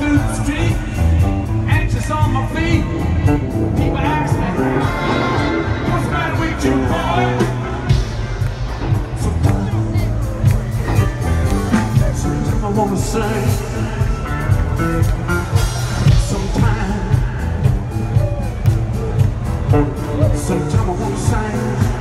through the street, anxious on my feet. People ask me, what's the matter with you, boy? Sometimes I wanna say, sometimes, sometimes I wanna say.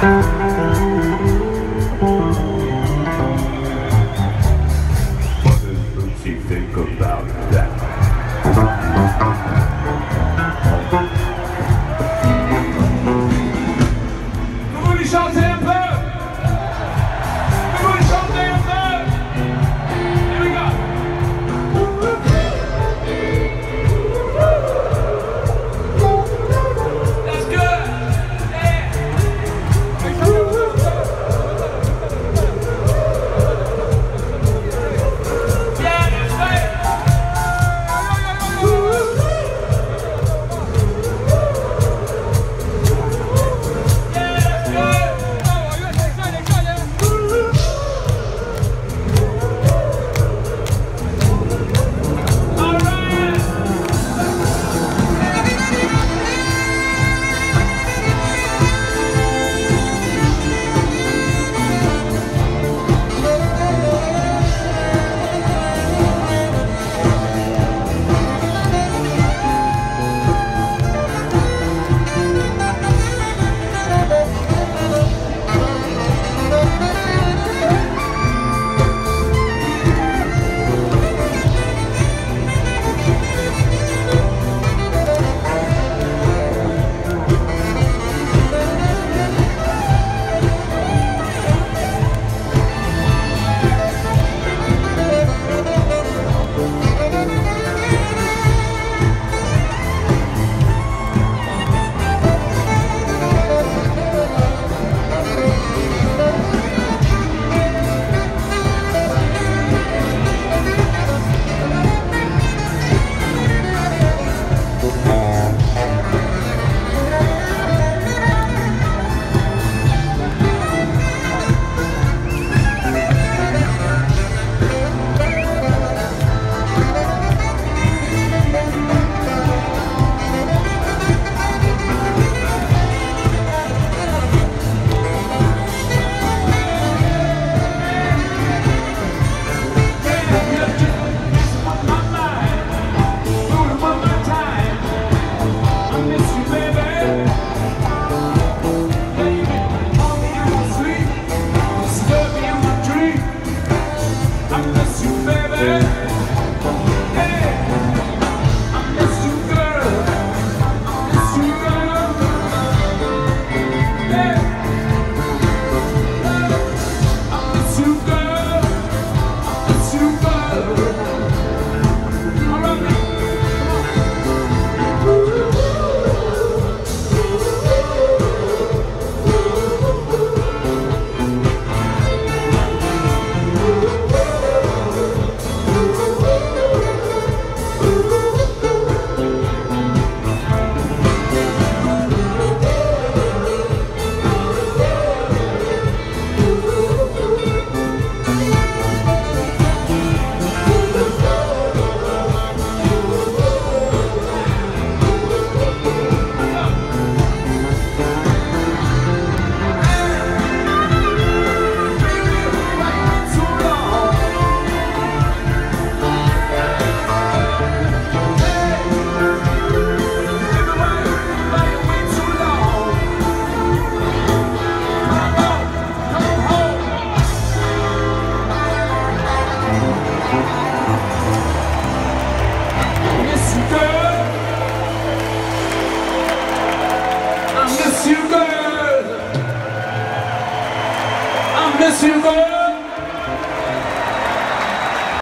Ow!